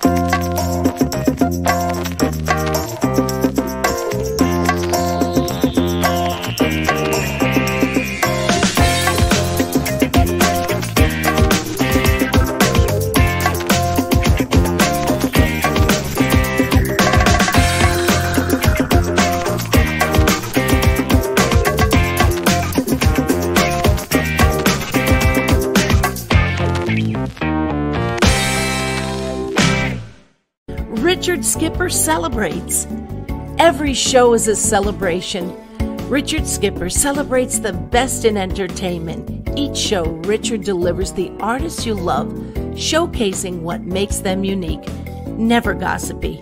Richard celebrates. Every show is a celebration. Richard Skipper celebrates the best in entertainment. Each show, Richard delivers the artists you love, showcasing what makes them unique. Never gossipy.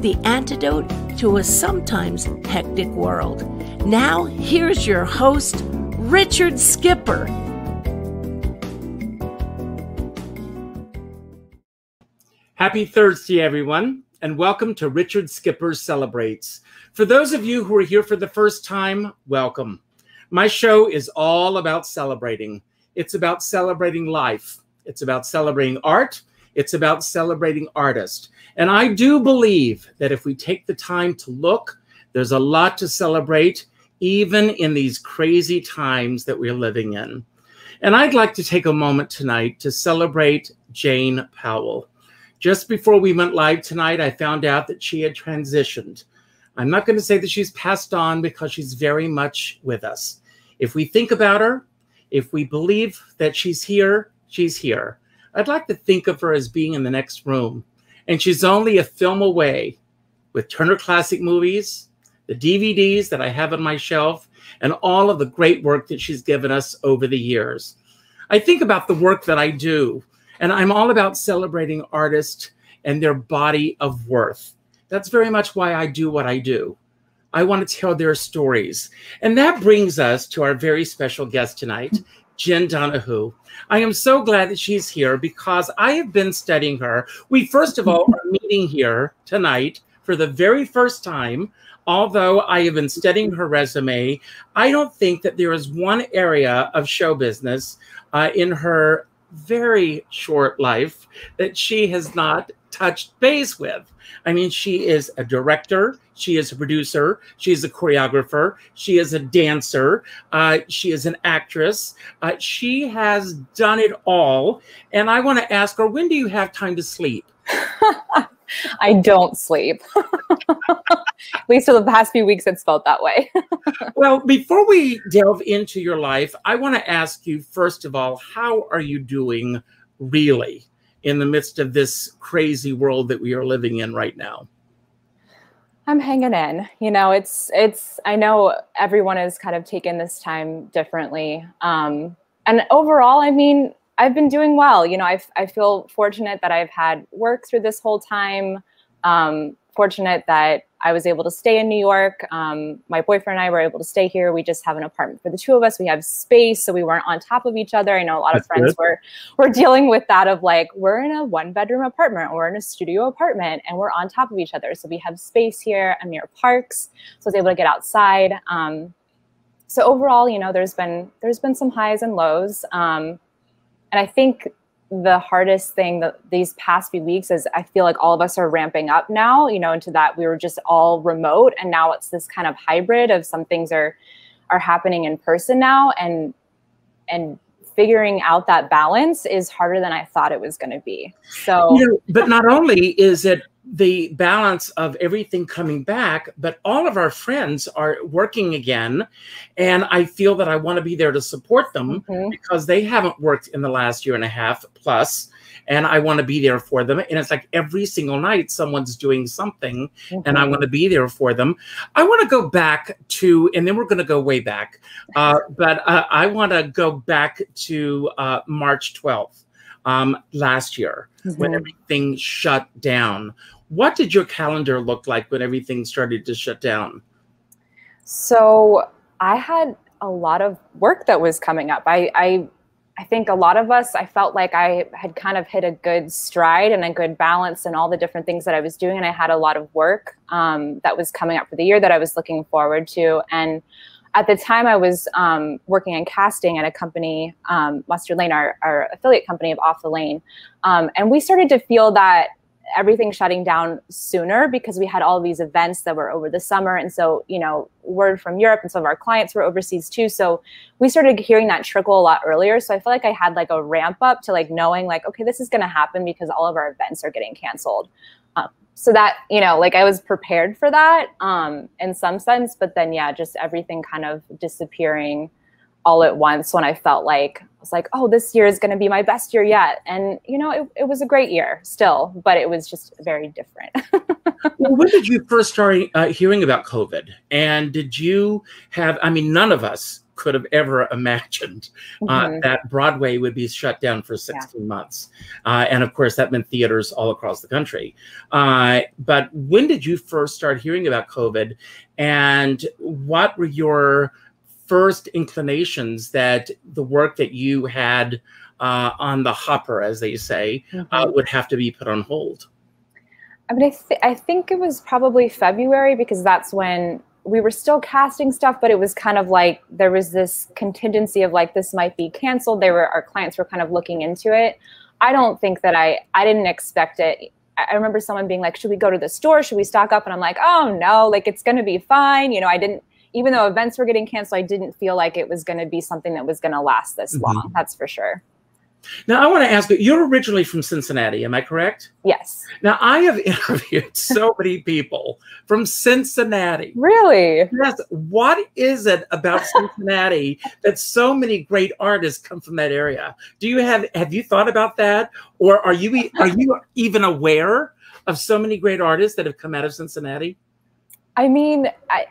The antidote to a sometimes hectic world. Now, here's your host, Richard Skipper. Happy Thursday, everyone and welcome to Richard Skipper Celebrates. For those of you who are here for the first time, welcome. My show is all about celebrating. It's about celebrating life. It's about celebrating art. It's about celebrating artists. And I do believe that if we take the time to look, there's a lot to celebrate, even in these crazy times that we're living in. And I'd like to take a moment tonight to celebrate Jane Powell. Just before we went live tonight, I found out that she had transitioned. I'm not going to say that she's passed on because she's very much with us. If we think about her, if we believe that she's here, she's here. I'd like to think of her as being in the next room. And she's only a film away with Turner Classic Movies, the DVDs that I have on my shelf, and all of the great work that she's given us over the years. I think about the work that I do and I'm all about celebrating artists and their body of worth. That's very much why I do what I do. I want to tell their stories. And that brings us to our very special guest tonight, Jen Donohoo. I am so glad that she's here because I have been studying her. We, first of all, are meeting here tonight for the very first time. Although I have been studying her resume, I don't think that there is one area of show business uh, in her very short life that she has not touched base with. I mean, she is a director, she is a producer, she is a choreographer, she is a dancer, uh, she is an actress. Uh, she has done it all. And I want to ask her, when do you have time to sleep? I don't sleep. At least for the past few weeks, it's felt that way. well, before we delve into your life, I want to ask you, first of all, how are you doing really in the midst of this crazy world that we are living in right now? I'm hanging in. You know, it's, it's, I know everyone has kind of taken this time differently. Um, and overall, I mean, I've been doing well. You know, I I feel fortunate that I've had work through this whole time. Um, fortunate that I was able to stay in New York. Um, my boyfriend and I were able to stay here. We just have an apartment for the two of us. We have space, so we weren't on top of each other. I know a lot That's of friends good. were were dealing with that of like we're in a one bedroom apartment, or we're in a studio apartment, and we're on top of each other. So we have space here. I'm near parks, so I was able to get outside. Um, so overall, you know, there's been there's been some highs and lows. Um, and I think the hardest thing that these past few weeks is I feel like all of us are ramping up now, you know, into that we were just all remote and now it's this kind of hybrid of some things are are happening in person now and and figuring out that balance is harder than I thought it was going to be. So, you know, but not only is it the balance of everything coming back, but all of our friends are working again. And I feel that I want to be there to support them mm-hmm. because they haven't worked in the last year and a half plus, And I want to be there for them. And it's like every single night someone's doing something mm-hmm. and I mm-hmm. want to be there for them. I want to go back to, and then we're going to go way back, uh, but uh, I want to go back to uh, March 12th um, last year mm-hmm. when everything shut down what did your calendar look like when everything started to shut down? So I had a lot of work that was coming up. I, I I think a lot of us, I felt like I had kind of hit a good stride and a good balance in all the different things that I was doing. And I had a lot of work um, that was coming up for the year that I was looking forward to. And at the time, I was um, working in casting at a company, um, Mustard Lane, our, our affiliate company of Off the Lane. Um, and we started to feel that everything shutting down sooner because we had all these events that were over the summer. And so, you know, word from Europe and some of our clients were overseas too. So we started hearing that trickle a lot earlier. So I feel like I had like a ramp up to like knowing like, okay, this is going to happen because all of our events are getting canceled. Um, so that, you know, like I was prepared for that um, in some sense, but then, yeah, just everything kind of disappearing all at once when I felt like I was like, oh, this year is going to be my best year yet. And, you know, it, it was a great year still, but it was just very different. well, when did you first start uh, hearing about COVID? And did you have, I mean, none of us could have ever imagined uh, mm-hmm. that Broadway would be shut down for 16 yeah. months. Uh, and of course, that meant theaters all across the country. Uh, but when did you first start hearing about COVID? And what were your first inclinations that the work that you had uh, on the hopper, as they say, uh, mm-hmm. uh, would have to be put on hold? I mean, I, th- I think it was probably February because that's when we were still casting stuff, but it was kind of like there was this contingency of like this might be canceled. They were our clients were kind of looking into it. I don't think that I I didn't expect it. I remember someone being like, "Should we go to the store? Should we stock up?" And I'm like, "Oh no, like it's going to be fine." You know, I didn't even though events were getting canceled, I didn't feel like it was going to be something that was going to last this mm-hmm. long. That's for sure. Now, I want to ask you, you're originally from Cincinnati, am I correct? Yes. Now, I have interviewed so many people from Cincinnati. Really? Yes. What is it about Cincinnati that so many great artists come from that area? Do you have have you thought about that or are you are you even aware of so many great artists that have come out of Cincinnati? I mean, I,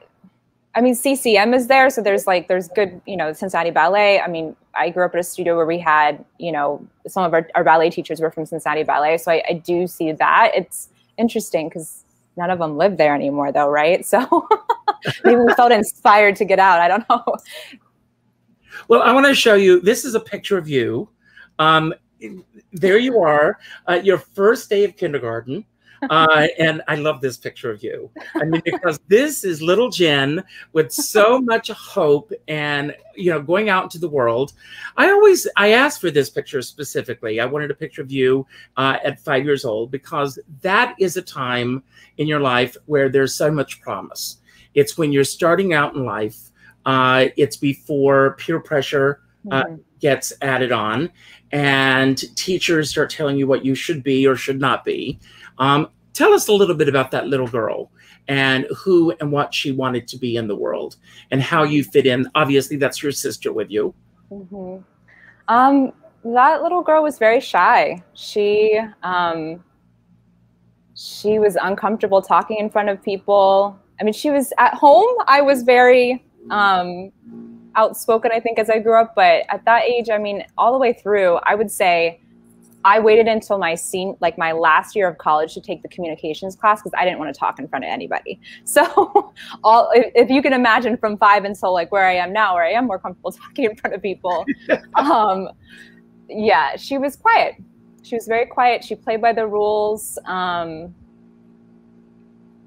I mean, CCM is there, so there's like there's good, you know, Cincinnati Ballet. I mean, I grew up at a studio where we had, you know, some of our, our ballet teachers were from Cincinnati Ballet, so I, I do see that. It's interesting because none of them live there anymore, though, right? So maybe we felt inspired to get out. I don't know. Well, I want to show you. This is a picture of you. Um, there you are, uh, your first day of kindergarten uh, and I love this picture of you. I mean, because this is little Jen with so much hope and you know going out into the world. I always I asked for this picture specifically. I wanted a picture of you uh, at five years old because that is a time in your life where there's so much promise. It's when you're starting out in life. Uh, it's before peer pressure uh, mm-hmm. gets added on, and teachers start telling you what you should be or should not be. Um, tell us a little bit about that little girl and who and what she wanted to be in the world and how you fit in. Obviously, that's your sister with you. Mm-hmm. Um, that little girl was very shy. She um, she was uncomfortable talking in front of people. I mean, she was at home. I was very um, outspoken, I think, as I grew up. But at that age, I mean, all the way through, I would say I waited until my scene, like my last year of college, to take the communications class because I didn't want to talk in front of anybody. So, all if, if, you can imagine from five until like where I am now, where I am more comfortable talking in front of people, um, yeah, she was quiet. She was very quiet. She played by the rules. Um,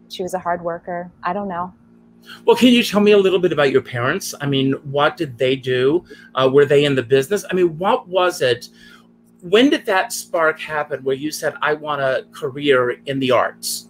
she was a hard worker. I don't know. Well, can you tell me a little bit about your parents? I mean, what did they do? Uh, were they in the business? I mean, what was it? When did that spark happen where you said i want a career in the arts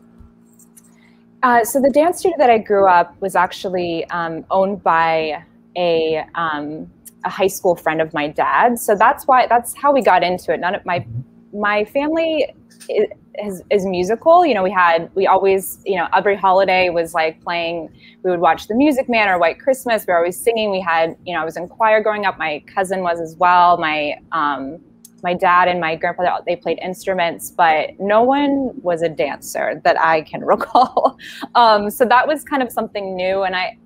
uh, so the dance studio that i grew up was actually um, owned by a, um, a high school friend of my dad. So that's why that's how we got into it. None of my my family is, is musical. You know we had we always you know every holiday was like playing we would watch the music man or white christmas. We were always singing. We had you know i was in choir growing up. My cousin was as well. My um, my dad and my grandfather they played instruments but no one was a dancer that i can recall. Um, so that was kind of something new and i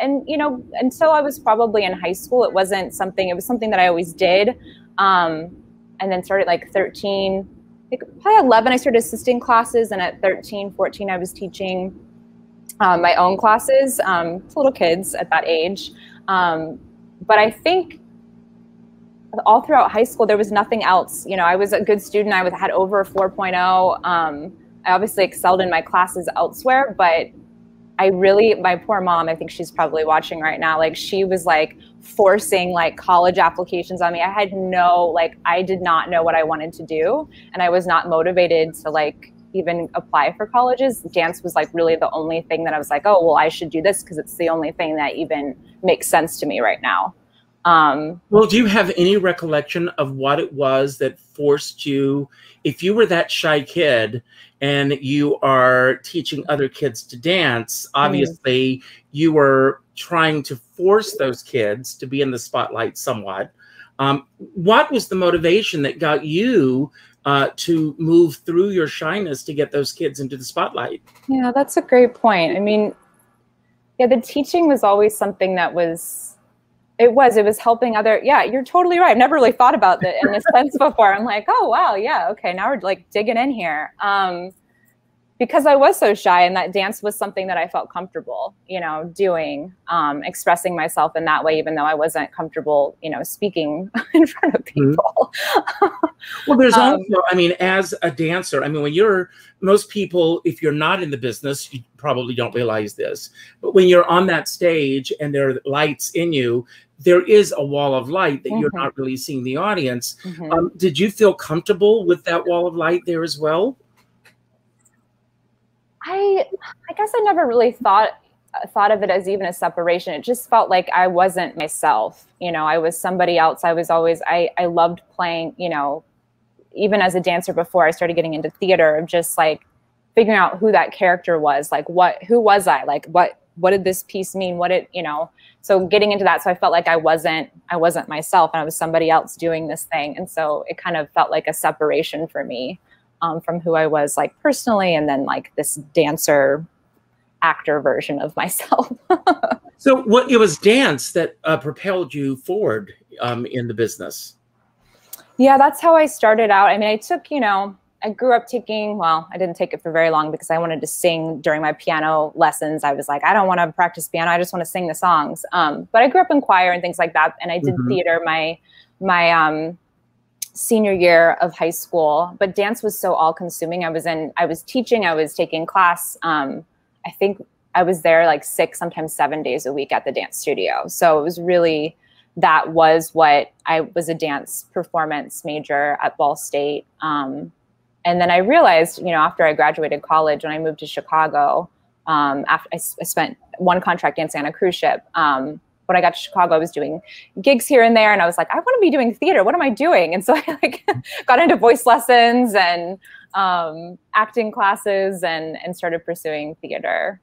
and you know until i was probably in high school it wasn't something it was something that i always did. Um, and then started like 13 like probably 11 i started assisting classes and at 13 14 i was teaching um, my own classes um, little kids at that age. Um, but i think all throughout high school, there was nothing else. You know, I was a good student. I was, had over a 4.0. Um, I obviously excelled in my classes elsewhere, but I really, my poor mom, I think she's probably watching right now. Like she was like forcing like college applications on me. I had no, like, I did not know what I wanted to do. And I was not motivated to like even apply for colleges. Dance was like really the only thing that I was like, oh, well, I should do this because it's the only thing that even makes sense to me right now. Um, well, do you have any recollection of what it was that forced you, if you were that shy kid and you are teaching other kids to dance, mm. obviously mm. you were trying to force those kids to be in the spotlight somewhat. Um, what was the motivation that got you uh, to move through your shyness to get those kids into the spotlight? Yeah, that's a great point. I mean, yeah, the teaching was always something that was it was it was helping other yeah you're totally right i've never really thought about that in this sense before i'm like oh wow yeah okay now we're like digging in here um because I was so shy and that dance was something that I felt comfortable, you know, doing, um, expressing myself in that way, even though I wasn't comfortable, you know, speaking in front of mm-hmm. people. Mm-hmm. well, there's um, also, I mean, as a dancer, I mean, when you're, most people, if you're not in the business, you probably don't realize this, but when you're on that stage and there are lights in you, there is a wall of light that mm-hmm. you're not really seeing the audience. Mm-hmm. Um, did you feel comfortable with that wall of light there as well? I I guess I never really thought thought of it as even a separation. It just felt like I wasn't myself. You know, I was somebody else. I was always I I loved playing, you know, even as a dancer before I started getting into theater of just like figuring out who that character was, like what who was I? Like what what did this piece mean? What did, you know, so getting into that so I felt like I wasn't I wasn't myself and I was somebody else doing this thing. And so it kind of felt like a separation for me um, from who I was like personally, and then like this dancer actor version of myself. so, what it was dance that uh, propelled you forward um, in the business? Yeah, that's how I started out. I mean, I took, you know, I grew up taking, well, I didn't take it for very long because I wanted to sing during my piano lessons. I was like, I don't want to practice piano. I just want to sing the songs. Um, but I grew up in choir and things like that. And I did mm-hmm. theater my, my, um, senior year of high school, but dance was so all consuming. I was in, I was teaching, I was taking class. Um, I think I was there like six, sometimes seven days a week at the dance studio. So it was really, that was what I was a dance performance major at Ball State. Um, and then I realized, you know, after I graduated college, when I moved to Chicago, um, after I, I, spent one contract dancing on a cruise ship. Um, when I got to Chicago, I was doing gigs here and there, and I was like, I want to be doing theater. What am I doing? And so I like got into voice lessons and um, acting classes, and and started pursuing theater.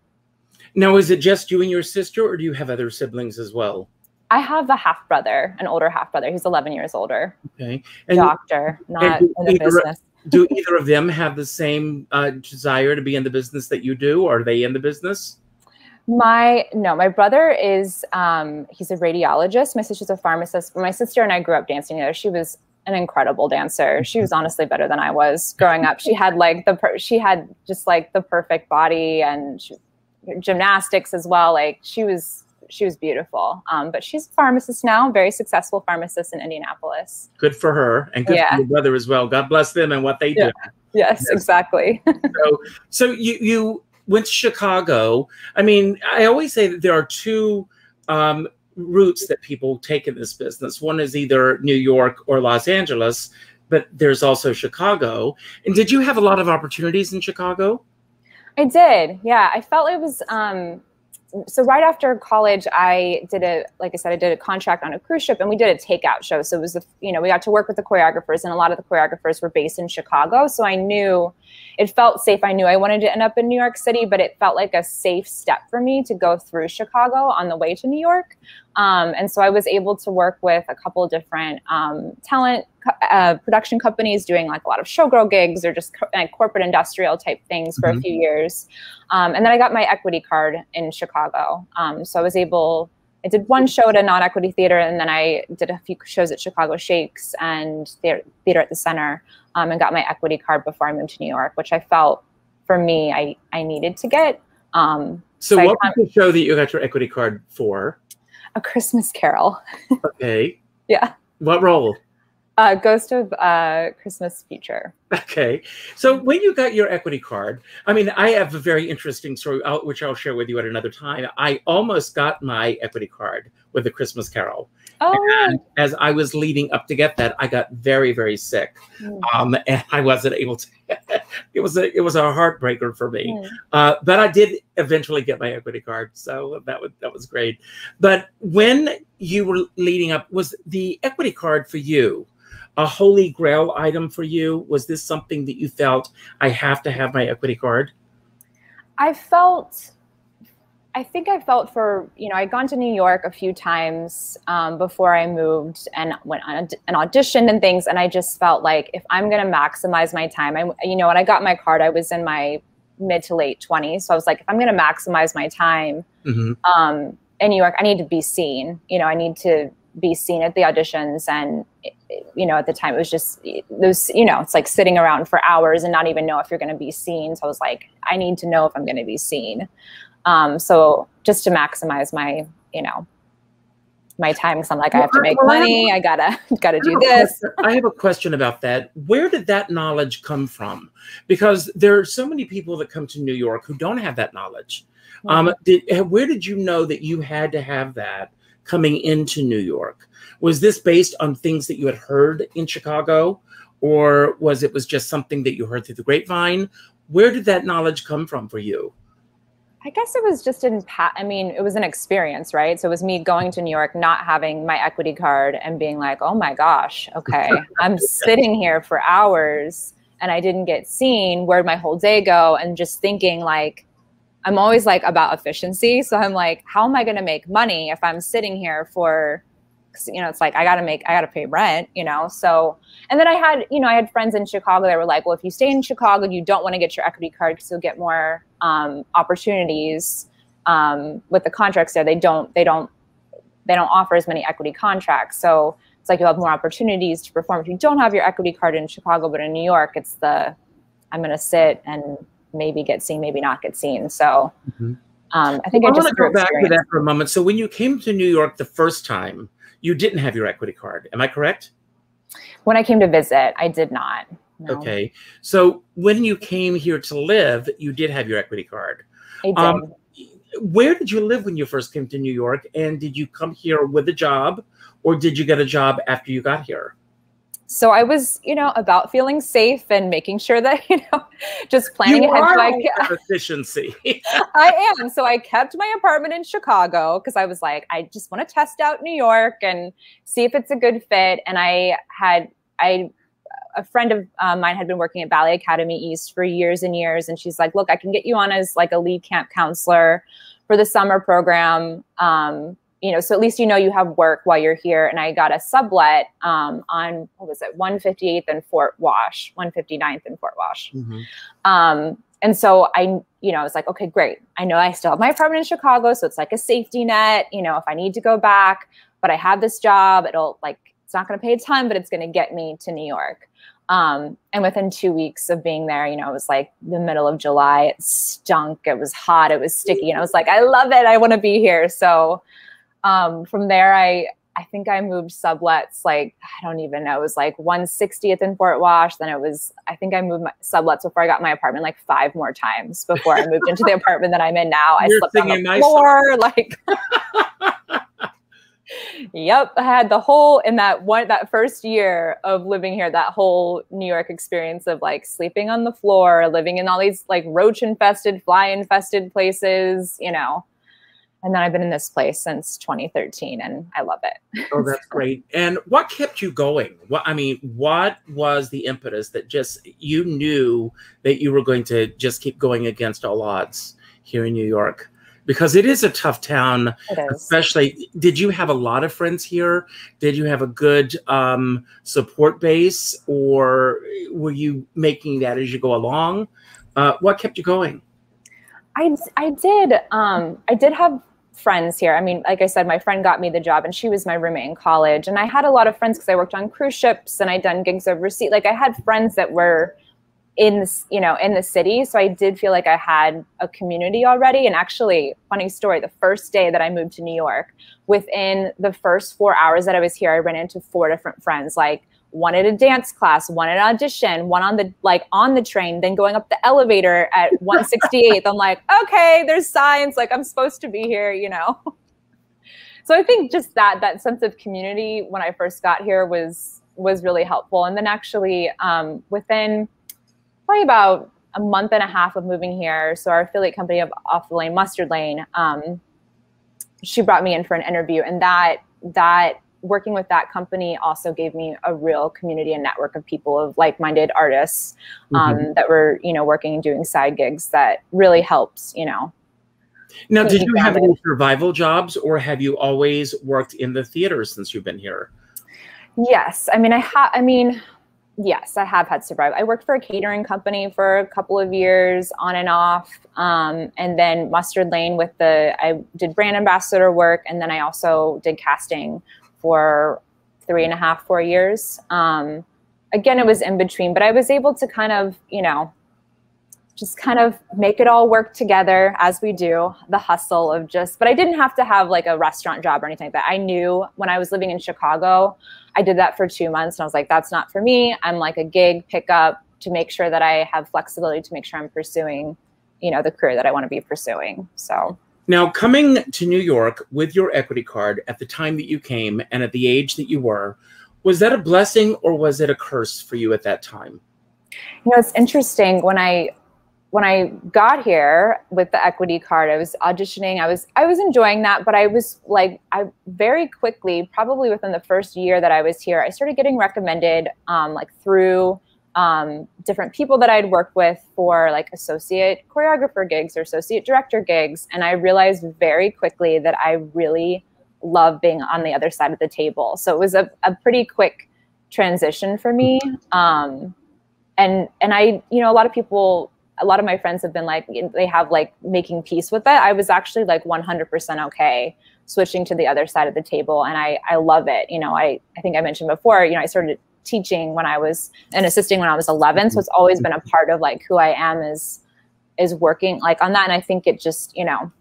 Now, is it just you and your sister, or do you have other siblings as well? I have a half brother, an older half brother. He's 11 years older. Okay. And, Doctor, not in the business. Do either of them have the same uh, desire to be in the business that you do? Are they in the business? My no, my brother is um, he's a radiologist. My sister's a pharmacist. My sister and I grew up dancing together. She was an incredible dancer. She was honestly better than I was growing up. She had like the per- she had just like the perfect body and she, gymnastics as well. Like she was she was beautiful. Um, but she's a pharmacist now, very successful pharmacist in Indianapolis. Good for her, and good yeah. for your brother as well. God bless them and what they yeah. do. Yes, yes. exactly. so, so you you went to Chicago. I mean, I always say that there are two um, routes that people take in this business. One is either New York or Los Angeles, but there's also Chicago. And did you have a lot of opportunities in Chicago? I did. Yeah, I felt it was um, so right after college, I did a, like I said, I did a contract on a cruise ship and we did a takeout show. So it was, a, you know, we got to work with the choreographers and a lot of the choreographers were based in Chicago. So I knew it felt safe. I knew I wanted to end up in New York City, but it felt like a safe step for me to go through Chicago on the way to New York. Um, and so I was able to work with a couple different um, talent uh, production companies doing like a lot of showgirl gigs or just co- like corporate industrial type things for mm-hmm. a few years. Um, and then I got my equity card in Chicago. Um, so I was able, I did one show at a non equity theater and then I did a few shows at Chicago Shakes and theater, theater at the center um, and got my equity card before I moved to New York, which I felt for me I, I needed to get. Um, so, so, what was the show that you got your equity card for? A Christmas Carol. okay. yeah. What role? Uh, Ghost of uh, Christmas Future. Okay. So when you got your equity card, I mean, I have a very interesting story, which I'll share with you at another time. I almost got my equity card with the Christmas Carol. Oh. And as I was leading up to get that, I got very, very sick. Mm. Um, and I wasn't able to it was a it was a heartbreaker for me. Mm. Uh, but I did eventually get my equity card, so that was that was great. But when you were leading up, was the equity card for you a holy grail item for you? Was this something that you felt I have to have my equity card? I felt I think I felt for, you know, I'd gone to New York a few times um, before I moved and went on an audition and things. And I just felt like if I'm going to maximize my time, I, you know, when I got my card, I was in my mid to late 20s. So I was like, if I'm going to maximize my time mm-hmm. um, in New York, I need to be seen. You know, I need to be seen at the auditions. And, you know, at the time it was just those, you know, it's like sitting around for hours and not even know if you're going to be seen. So I was like, I need to know if I'm going to be seen. Um, so just to maximize my, you know, my time because I'm like, I have to make money. I gotta gotta do this. I have a question about that. Where did that knowledge come from? Because there are so many people that come to New York who don't have that knowledge. Mm-hmm. Um, did, where did you know that you had to have that coming into New York? Was this based on things that you had heard in Chicago, or was it was just something that you heard through the grapevine? Where did that knowledge come from for you? I guess it was just in I mean, it was an experience, right? So it was me going to New York, not having my equity card and being like, "Oh my gosh, okay. I'm sitting here for hours and I didn't get seen. Where'd my whole day go?" And just thinking like I'm always like about efficiency. So I'm like, how am I going to make money if I'm sitting here for you know, it's like I got to make I got to pay rent, you know. So and then I had, you know, I had friends in Chicago that were like, well, if you stay in Chicago, you don't want to get your equity card because you'll get more um, opportunities um, with the contracts there. They don't, they don't, they don't offer as many equity contracts. So it's like you'll have more opportunities to perform. If you don't have your equity card in Chicago, but in New York, it's the I'm going to sit and maybe get seen, maybe not get seen. So mm-hmm. um, I think well, I, I want to go back to that for a moment. So when you came to New York the first time, you didn't have your equity card. Am I correct? When I came to visit, I did not. No. Okay. So when you came here to live, you did have your equity card. I did. Um, where did you live when you first came to New York? And did you come here with a job or did you get a job after you got here? So I was, you know, about feeling safe and making sure that, you know, just planning you ahead. Are so I, efficiency. I am. So I kept my apartment in Chicago because I was like, I just want to test out New York and see if it's a good fit. And I had, I, a friend of uh, mine had been working at Ballet Academy East for years and years, and she's like, "Look, I can get you on as like a lead camp counselor for the summer program." Um, you know, so at least you know you have work while you're here. And I got a sublet um, on what was it, 158th and Fort Wash, 159th and Fort Wash. Mm-hmm. Um, and so I, you know, I was like, okay, great. I know I still have my apartment in Chicago, so it's like a safety net. You know, if I need to go back, but I have this job, it'll like it's not going to pay a ton, but it's going to get me to New York. Um, and within two weeks of being there, you know, it was like the middle of July. It stunk. It was hot. It was sticky. And I was like, I love it. I want to be here. So um, from there, I I think I moved sublets like I don't even know. It was like 160th in Fort Wash. Then it was I think I moved my sublets before I got my apartment like five more times before I moved into the apartment that I'm in now. You're I slept on the floor like. yep, I had the whole in that one that first year of living here, that whole New York experience of like sleeping on the floor, living in all these like roach infested, fly infested places, you know and then I've been in this place since 2013 and I love it. Oh, that's great. And what kept you going? What I mean, what was the impetus that just you knew that you were going to just keep going against all odds here in New York? Because it is a tough town, especially. Did you have a lot of friends here? Did you have a good um, support base, or were you making that as you go along? Uh, what kept you going? I, I did um, I did have friends here. I mean, like I said, my friend got me the job and she was my roommate in college. And I had a lot of friends because I worked on cruise ships and I'd done gigs overseas. Like I had friends that were in this, you know, in the city. So I did feel like I had a community already. And actually, funny story, the first day that I moved to New York, within the first four hours that I was here, I ran into four different friends. Like one at a dance class, one at an audition, one on the like on the train, then going up the elevator at 168th. I'm like, okay, there's signs, like I'm supposed to be here, you know. so I think just that that sense of community when I first got here was was really helpful. And then actually um, within probably about a month and a half of moving here, so our affiliate company of Off the Lane, Mustard Lane, um, she brought me in for an interview, and that that working with that company also gave me a real community and network of people of like-minded artists um, mm-hmm. that were you know working and doing side gigs that really helps you know. Now did you have any survival jobs or have you always worked in the theater since you've been here? Yes. I mean i have i mean yes i have had survival i worked for a catering company for a couple of years on and off um, and then mustard lane with the i did brand ambassador work and then i also did casting for three and a half, four years. Um, again, it was in between, but I was able to kind of, you know, just kind of make it all work together as we do the hustle of just, but I didn't have to have like a restaurant job or anything like that. I knew when I was living in Chicago, I did that for two months and I was like, that's not for me. I'm like a gig pickup to make sure that I have flexibility to make sure I'm pursuing, you know, the career that I want to be pursuing. So now, coming to New York with your equity card at the time that you came and at the age that you were, was that a blessing or was it a curse for you at that time? You know, it's interesting when I when I got here with the equity card, I was auditioning. I was I was enjoying that, but I was like I very quickly, probably within the first year that I was here, I started getting recommended um, like through um, different people that I'd worked with for like associate choreographer gigs or associate director gigs. And I realized very quickly that I really love being on the other side of the table. So it was a, a pretty quick transition for me. Um, and, and I, you know, a lot of people, a lot of my friends have been like, they have like making peace with it. I was actually like 100% okay switching to the other side of the table. And I, I love it. You know, I, I think I mentioned before, you know, I started teaching when I was and assisting when I was 11. So it's always been a part of like who I am is is working like on that. And I think it just you know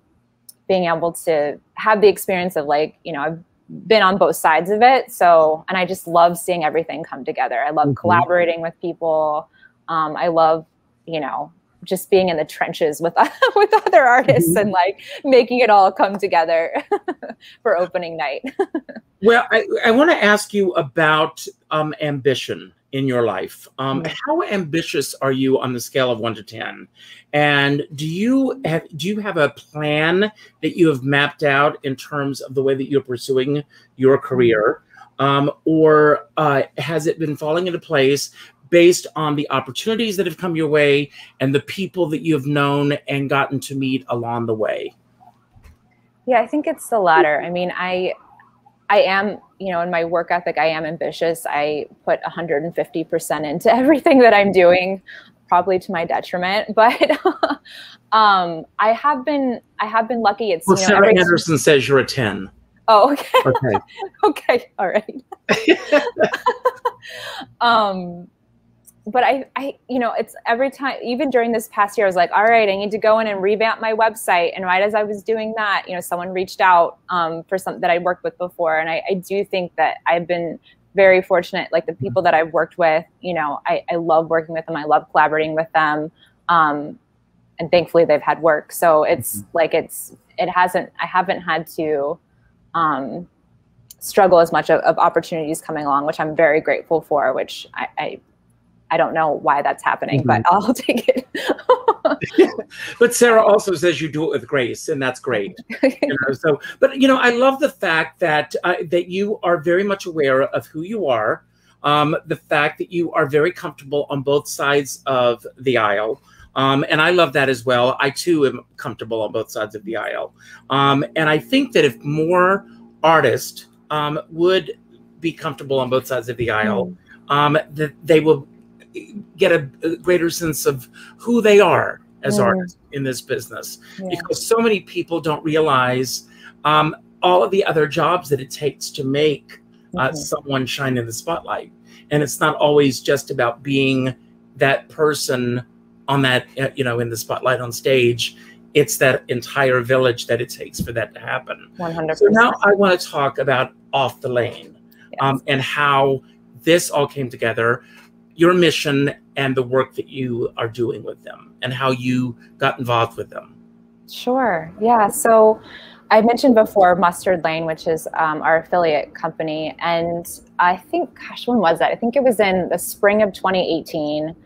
being able to have the experience of like you know I've been on both sides of it. So and I just love seeing everything come together. I love mm-hmm. collaborating with people. Um, I love you know just being in the trenches with with other artists mm-hmm. and like making it all come together for opening night. well, I, I want to ask you about um, ambition in your life. Um, mm-hmm. How ambitious are you on the scale of one to ten? And do you have do you have a plan that you have mapped out in terms of the way that you're pursuing your career? Um, or uh, has it been falling into place based on the opportunities that have come your way and the people that you have known and gotten to meet along the way? Yeah, I think it's the latter. I mean, I I am, you know, in my work ethic, I am ambitious. I put 150% into everything that I'm doing, probably to my detriment. But um, I have been, I have been lucky. It's well, you know, Sarah every- Anderson says you're a 10. Oh, okay. Okay. okay. All right. um, but I, I, you know, it's every time, even during this past year, I was like, all right, I need to go in and revamp my website. And right as I was doing that, you know, someone reached out um, for something that I worked with before. And I, I do think that I've been very fortunate. Like the mm-hmm. people that I've worked with, you know, I, I love working with them. I love collaborating with them. Um, and thankfully they've had work. So it's mm-hmm. like, it's, it hasn't, I haven't had to, um, struggle as much of, of opportunities coming along, which I'm very grateful for, which I, I I don't know why that's happening, mm-hmm. but I'll take it. but Sarah also says you do it with grace, and that's great. you know, so, but you know, I love the fact that uh, that you are very much aware of who you are. Um, the fact that you are very comfortable on both sides of the aisle. Um, and I love that as well. I too am comfortable on both sides of the aisle. Um, and I think that if more artists um, would be comfortable on both sides of the aisle, mm. um, that they will get a, a greater sense of who they are as mm. artists in this business yeah. because so many people don't realize um, all of the other jobs that it takes to make uh, mm-hmm. someone shine in the spotlight and it's not always just about being that person on that uh, you know in the spotlight on stage it's that entire village that it takes for that to happen 100%. so now i want to talk about off the lane yes. um, and how this all came together your mission and the work that you are doing with them and how you got involved with them. Sure. Yeah. So I mentioned before Mustard Lane, which is um, our affiliate company. And I think, gosh, when was that? I think it was in the spring of 2018.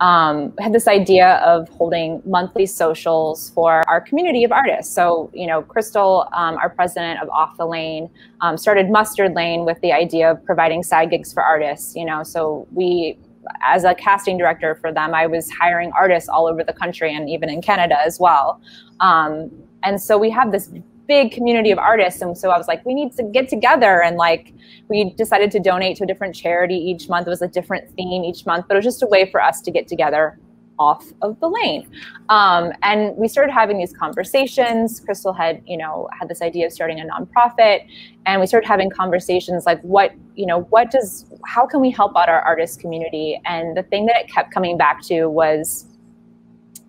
um, had this idea of holding monthly socials for our community of artists. So, you know, Crystal, um, our president of Off the Lane, um, started Mustard Lane with the idea of providing side gigs for artists. You know, so we, as a casting director for them, I was hiring artists all over the country and even in Canada as well. Um, and so we have this big community of artists. And so i was like we need to get together. And like we decided to donate to a different charity each month. It was a different theme each month but it was just a way for us to get together off of the lane. Um, and we started having these conversations. Crystal had you know had this idea of starting a nonprofit and we started having conversations like what you know what does how can we help out our artist community? And the thing that it kept coming back to was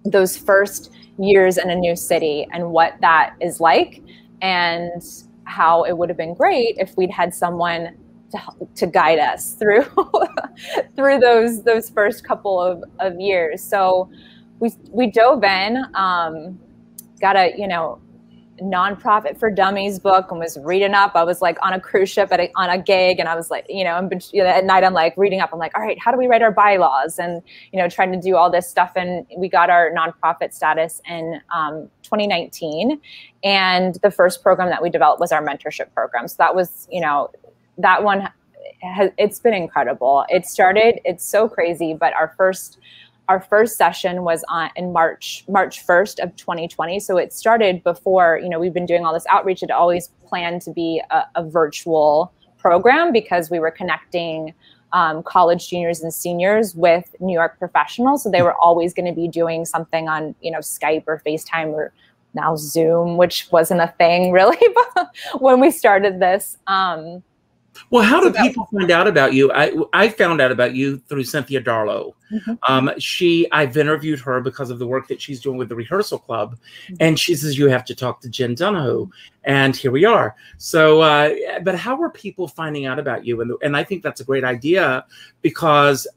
those first years in a new city and what that is like and how it would have been great if we'd had someone to, to guide us through through those those first couple of, of years so we we dove in um, got a you know nonprofit for dummies book and was reading up. I was like on a cruise ship at a, on a gig, and I was like, you know, and, you know, at night I'm like reading up. I'm like, all right, how do we write our bylaws? And you know, trying to do all this stuff. And we got our nonprofit status in um, 2019, and the first program that we developed was our mentorship program. So that was, you know, that one has it's been incredible. It started. It's so crazy, but our first our first session was on in March March 1st of 2020. So it started before, you know, we've been doing all this outreach. It always planned to be a, a virtual program because we were connecting um, college juniors and seniors with New York professionals. So they were always going to be doing something on, you know, Skype or FaceTime or now Zoom, which wasn't a thing really when we started this. Um, well, how do people find out about you? I I found out about you through Cynthia Darlow. Mm-hmm. Um, she I've interviewed her because of the work that she's doing with the rehearsal club, mm-hmm. and she says you have to talk to Jen Donohoo, and here we are. So, uh, but how are people finding out about you? And and I think that's a great idea because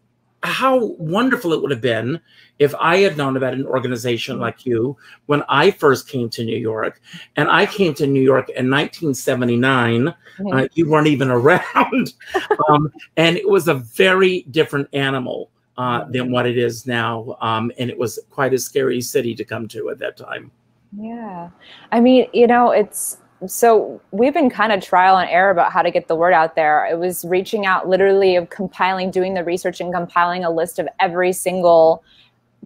how wonderful it would have been if I had known about an organization like you when I first came to New York. And I came to New York in 1979. Mm-hmm. Uh, you weren't even around. um, and it was a very different animal uh, than what it is now. Um, and it was quite a scary city to come to at that time. Yeah. I mean, you know, it's so we've been kind of trial and error about how to get the word out there. It was reaching out, literally, of compiling, doing the research and compiling a list of every single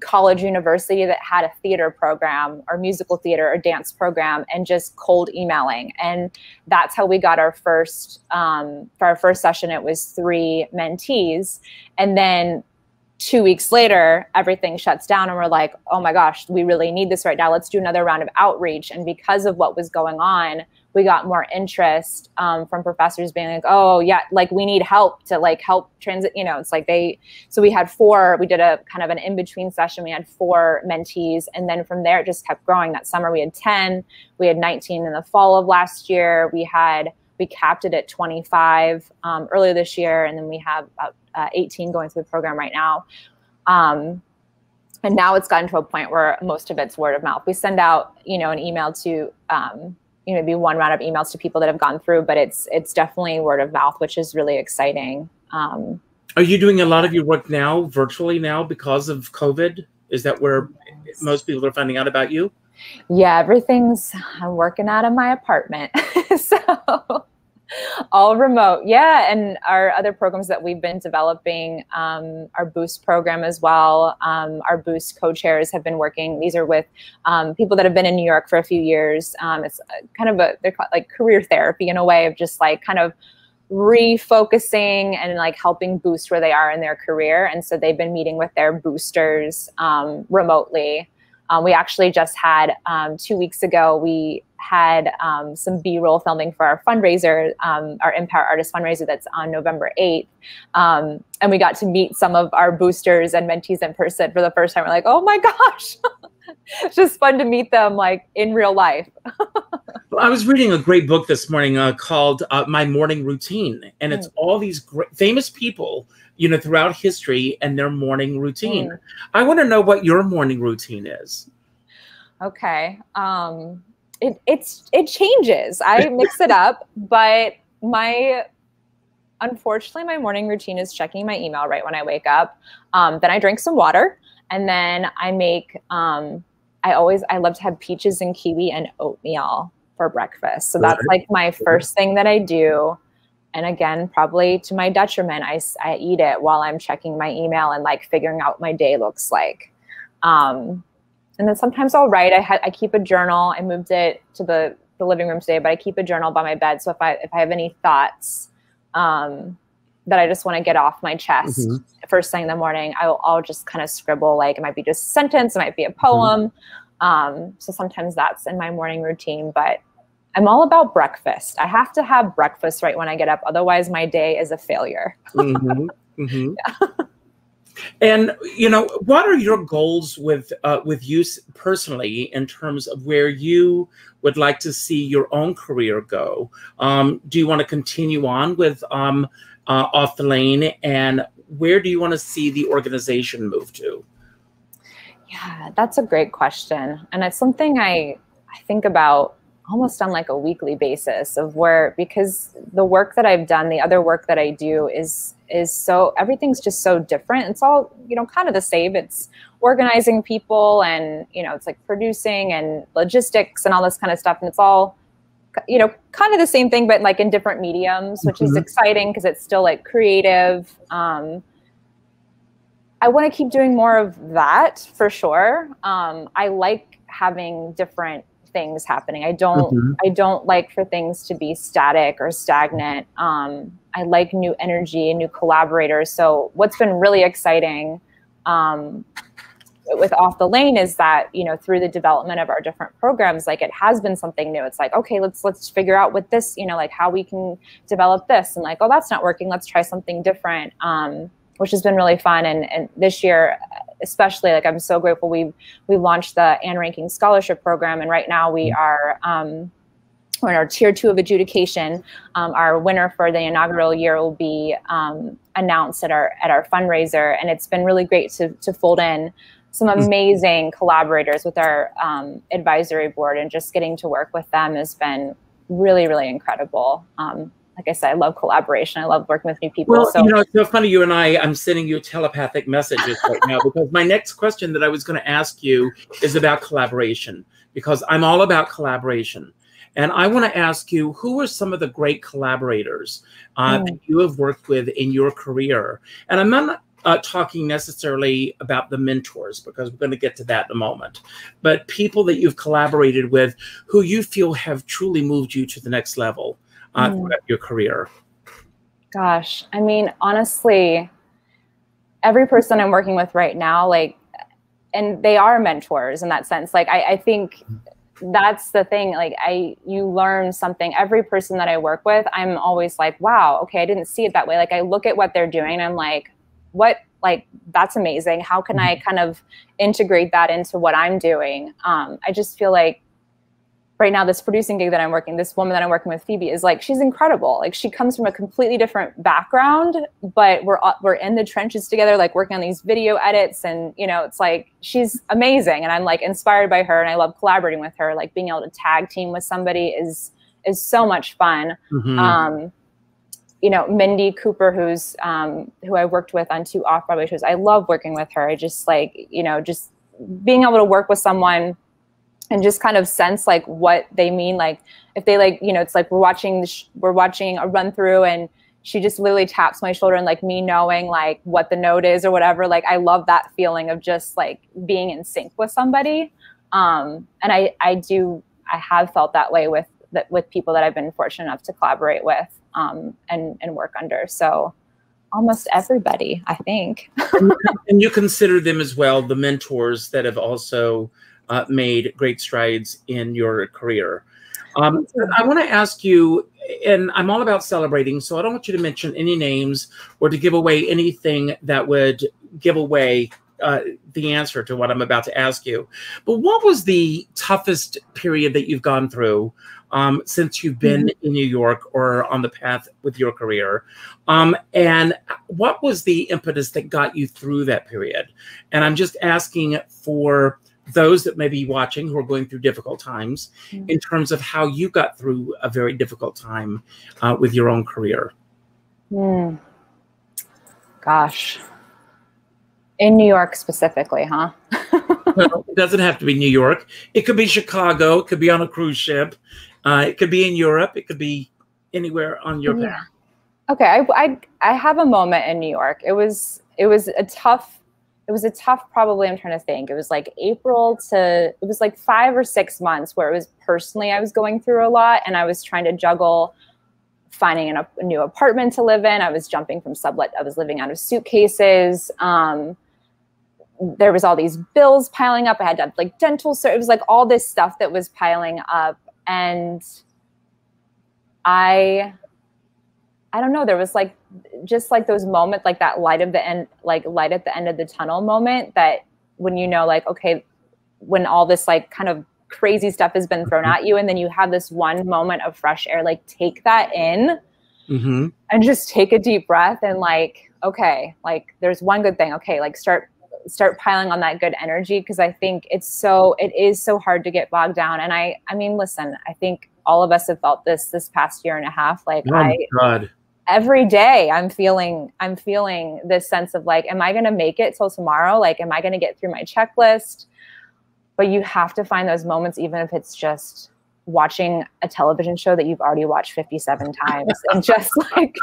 college university that had a theater program or musical theater or dance program and just cold emailing and that's how we got our first um, for our first session it was three mentees and then two weeks later, everything shuts down, and we're like, oh my gosh, we really need this right now. Let's do another round of outreach. And because of what was going on, we got more interest um, from professors being like, oh yeah, like we need help to like help transit. You know, it's like they. So we had four. We did a kind of an in between session. We had four mentees, and then from there it just kept growing. That summer we had ten. We had nineteen in the fall of last year. We had we capped it at 25 um, earlier this year, and then we have about uh, 18 going through the program right now. Um, and now it's gotten to a point where most of it's word of mouth. We send out, you know, an email to, um, you know, maybe one round of emails to people that have gone through, but it's it's definitely word of mouth, which is really exciting. Um, Are you doing a lot of your work now virtually now because of COVID? Is that where most people are finding out about you? Yeah, everything's I'm working out of my apartment. so all remote. Yeah and our other programs that we've been developing um, our boost program as well. Um, our boost co-chairs have been working. These are with um, people that have been in new york for a few years. Um, it's kind of a they're like career therapy in a way of just like kind of refocusing and like helping boost where they are in their career. And so they've been meeting with their boosters um, remotely um, we actually just had um, two weeks ago, we had um, some B roll filming for our fundraiser, um, our Empower Artist fundraiser that's on November 8th. Um, and we got to meet some of our boosters and mentees in person for the first time. We're like, oh my gosh, it's just fun to meet them like in real life. well, I was reading a great book this morning uh, called uh, My Morning Routine, and it's mm. all these great, famous people you know, throughout history and their morning routine. Mm. I want to know what your morning routine is. Okay. Um, it it's it changes. I mix it up, but my unfortunately, my morning routine is checking my email right when I wake up. Um, then I drink some water, and then I make. Um, I always I love to have peaches and kiwi and oatmeal for breakfast. So that's like my first thing that I do. And again, probably to my detriment, I, I eat it while I'm checking my email and like figuring out what my day looks like. Um, and then sometimes I'll write. I had I keep a journal. I moved it to the the living room today, but I keep a journal by my bed. So if I if I have any thoughts um, that I just want to get off my chest mm-hmm. first thing in the morning, I'll I'll just kind of scribble. Like it might be just a sentence, it might be a poem. Mm-hmm. Um, so sometimes that's in my morning routine, but I'm all about breakfast. I have to have breakfast right when I get up, otherwise my day is a failure. mm-hmm. Mm-hmm. Yeah. And you know, what are your goals with uh, with you personally in terms of where you would like to see your own career go? Um, do you want to continue on with um, uh, off the lane, and where do you want to see the organization move to? Yeah, that's a great question, and it's something I I think about almost on like a weekly basis of where because the work that I've done, the other work that I do is is so everything's just so different. It's all, you know, kind of the same. It's organizing people and, you know, it's like producing and logistics and all this kind of stuff. And it's all, you know, kind of the same thing, but like in different mediums, which mm-hmm. is exciting because it's still like creative. Um, I want to keep doing more of that for sure. Um, I like having different things happening. I don't mm-hmm. I don't like for things to be static or stagnant. Um, I like new energy and new collaborators. So what's been really exciting um, with off the lane is that you know through the development of our different programs like it has been something new it's like okay let's let's figure out what this you know like how we can develop this and like oh that's not working let's try something different um, which has been really fun and and this year especially like I'm so grateful we we launched the Ann Reinking Scholarship Program, and right now we mm-hmm. are. Um, we're in our tier two of adjudication. Um, our winner for the inaugural year will be um, announced at our at our fundraiser, and it's been really great to to fold in some mm-hmm. amazing collaborators with our um, advisory board, and just getting to work with them has been really really incredible. Like I said, I love collaboration. I love working with new people. Well, so. you know, it's so funny. You and I, I'm sending you telepathic messages right now because my next question that I was going to ask you is about collaboration because I'm all about collaboration. And I want to ask you, who are some of the great collaborators uh, mm. that you have worked with in your career? And I'm not uh, talking necessarily about the mentors because we're going to get to that in a moment, but people that you've collaborated with who you feel have truly moved you to the next level uh, mm. throughout your career? Gosh, I mean, honestly, every person I'm working with right now, like, and they are mentors in that sense. Like, I, I think that's the thing. Like, I, you learn something. Every person that I work with, I'm always like, wow, okay, I didn't see it that way. Like, I look at what they're doing, I'm like, what like that's amazing how can i mm-hmm. kind of integrate that into what i'm doing um, i just feel like right now this producing gig that i'm working this woman that i'm working with phoebe is like she's incredible. Like she comes from a completely different background but we're we're in the trenches together like working on these video edits and you know it's like she's amazing and i'm like inspired by her and i love collaborating with her. Like being able to tag team with somebody is is so much fun. Mm-hmm. um you know mindy cooper who's um who i worked with on two off broadway shows i love working with her. I just like you know just being able to work with someone and just kind of sense like what they mean like if they like you know it's like we're watching sh- we're watching a run through and she just literally taps my shoulder and like me knowing like what the note is or whatever like i love that feeling of just like being in sync with somebody. Um and i i do i have felt that way with that with people that i've been fortunate enough to collaborate with um and and work under. So almost everybody i think. And you consider them as well the mentors that have also uh, made great strides in your career. Um, I want to ask you, and I'm all about celebrating, so I don't want you to mention any names or to give away anything that would give away uh, the answer to what I'm about to ask you. But what was the toughest period that you've gone through um, since you've been mm-hmm. in New York or on the path with your career? Um, and what was the impetus that got you through that period? And I'm just asking for those that may be watching who are going through difficult times mm-hmm. in terms of how you got through a very difficult time uh, with your own career? Hmm. Gosh. In New York specifically, huh? well, it doesn't have to be New York. It could be Chicago. It could be on a cruise ship. Uh, it could be in Europe. It could be anywhere on your yeah. path. Okay, I, I I have a moment in New York. It was it was a tough it was a tough probably i'm trying to think. It was like april to it was like five or six months where it was personally i was going through a lot and i was trying to juggle finding an, a new apartment to live in. I was jumping from sublet i was living out of suitcases. Um, there was all these bills piling up. I had to have like dental so it was like all this stuff that was piling up. And i i don't know there was like just like those moments, like that light of the end, like light at the end of the tunnel moment that when you know, like, okay, when all this like kind of crazy stuff has been thrown at you, and then you have this one moment of fresh air, like take that in mm-hmm. and just take a deep breath and like, okay, like there's one good thing. Okay, like start start piling on that good energy because I think it's so it is so hard to get bogged down. And I I mean, listen, I think all of us have felt this this past year and a half. Like oh I God every day i'm feeling i'm feeling this sense of like am i going to make it till tomorrow? Like am i going to get through my checklist? But you have to find those moments even if it's just watching a television show that you've already watched 57 times and just like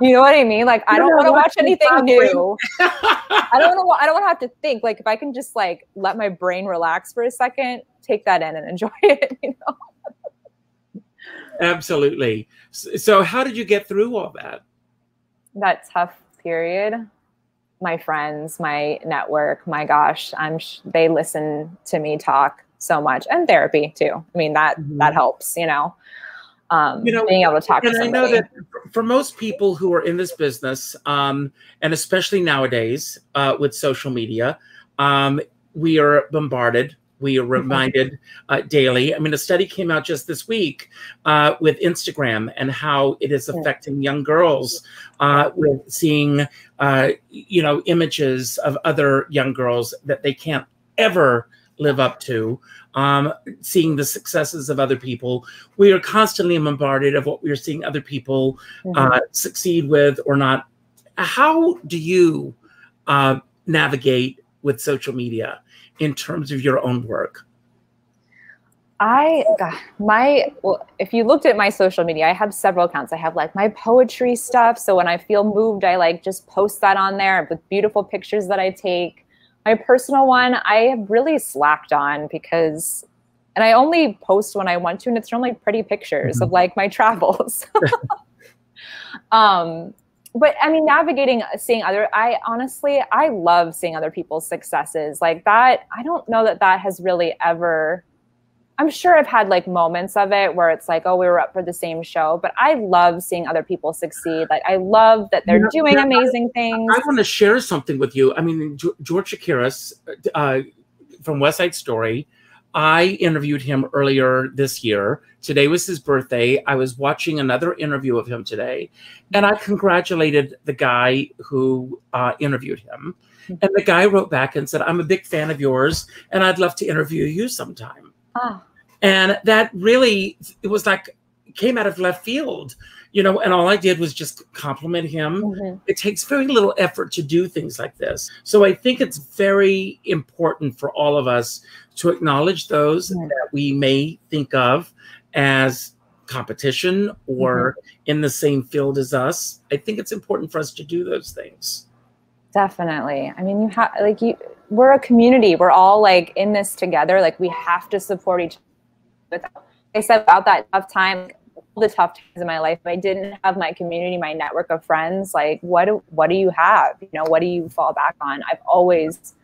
you know what i mean? Like i don't want to watch anything new. i don't want to i don't want to have to think like if i can just like let my brain relax for a second take that in and enjoy it you know Absolutely. So, how did you get through all that? That tough period. My friends, my network, my gosh, I'm sh- they listen to me talk so much, and therapy too. I mean that mm-hmm. that helps, you know. Um, you know, being able to talk. And to I know that for most people who are in this business, um, and especially nowadays uh, with social media, um, we are bombarded we are mm-hmm. reminded uh, daily. I mean, a study came out just this week uh, with Instagram and how it is affecting young girls uh, with seeing, uh, you know, images of other young girls that they can't ever live up to. Um, seeing the successes of other people, we are constantly bombarded of what we are seeing other people mm-hmm. Uh, succeed with or not. How do you uh, navigate with social media? In terms of your own work? I God, my well, if you looked at my social media, I have several accounts. I have like my poetry stuff. So when I feel moved, I like just post that on there with beautiful pictures that I take. My personal one, I have really slacked on because and I only post when I want to, and it's normally pretty pictures mm-hmm. of like my travels. um, but I mean, navigating, uh, seeing other, I honestly, I love seeing other people's successes like that. I don't know that that has really ever, I'm sure I've had like moments of it where it's like, oh, we were up for the same show, but I love seeing other people succeed. Like, I love that they're doing amazing things. I, I want to share something with you. I mean, George Chakiris uh, from West Side Story, I interviewed him earlier this year. Today was his birthday. I was watching another interview of him today, and I congratulated the guy who uh, interviewed him. Mm-hmm. And the guy wrote back and said, I'm a big fan of yours, and I'd love to interview you sometime. Oh. And that really, it was like, came out of left field you know, and all I did was just compliment him. Mm-hmm. It takes very little effort to do things like this. So I think it's very important for all of us to acknowledge those mm-hmm. that we may think of as competition or mm-hmm. in the same field as us. I think it's important for us to do those things. Definitely. I mean, you have like you we're a community. We're all like in this together. Like we have to support each other. I said about that tough time, the tough times in my life, if I didn't have my community, my network of friends, like what do, what do you have? You know, what do you fall back on? I've always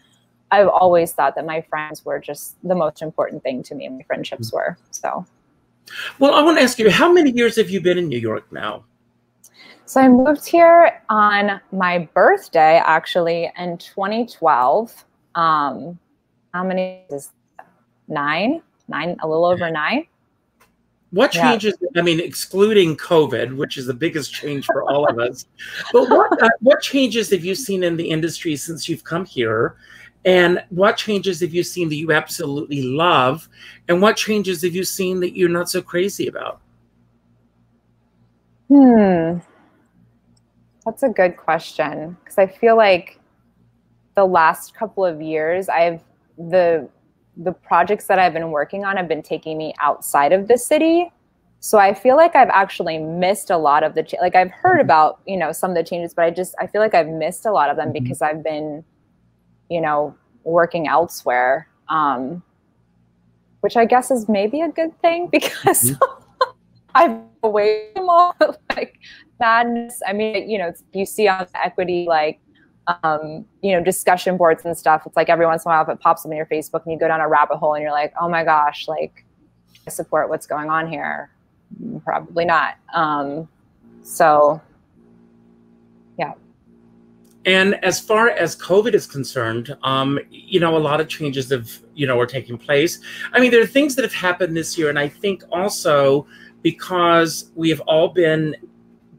I've always thought that my friends were just the most important thing to me. My friendships were so. Well, I want to ask you, how many years have you been in New York now? So I moved here on my birthday, actually, in 2012. Um, how many is that? nine? Nine, a little over nine. What changes? Yeah. I mean, excluding COVID, which is the biggest change for all of us. But what uh, what changes have you seen in the industry since you've come here? And what changes have you seen that you absolutely love? And what changes have you seen that you're not so crazy about? Hmm. That's a good question because I feel like the last couple of years I've the the projects that I've been working on have been taking me outside of the city. So I feel like I've actually missed a lot of the cha- like I've heard mm-hmm. about, you know, some of the changes, but I just I feel like I've missed a lot of them mm-hmm. because I've been you know, working elsewhere. Um which I guess is maybe a good thing because mm-hmm. I've away from all like madness. I mean, you know, you see on equity like um, you know, discussion boards and stuff. It's like every once in a while, if it pops up in your Facebook and you go down a rabbit hole and you're like, oh my gosh, like I support what's going on here. Probably not. Um, so, yeah. And as far as COVID is concerned, um, you know, a lot of changes have, you know, are taking place. I mean, there are things that have happened this year, and I think also because we have all been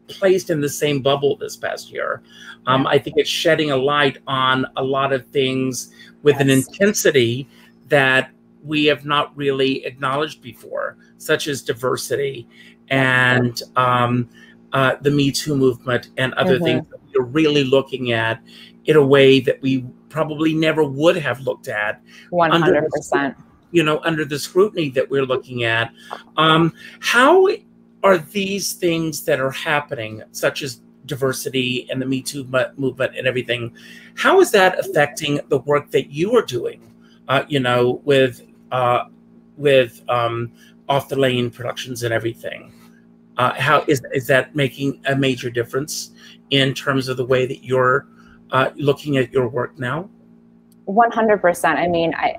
placed in the same bubble this past year. Um, I think it's shedding a light on a lot of things with yes. an intensity that we have not really acknowledged before, such as diversity and um, uh, the Me Too movement and other mm-hmm. things that we're really looking at in a way that we probably never would have looked at. 100%. you know, under the scrutiny that we're looking at. Um, how are these things that are happening, such as diversity and the Me Too movement and everything, how is that affecting the work that you are doing? Uh, you know, with uh, with um, off the lane productions and everything. Uh, how is is that making a major difference in terms of the way that you're uh, looking at your work now? One hundred percent. I mean, I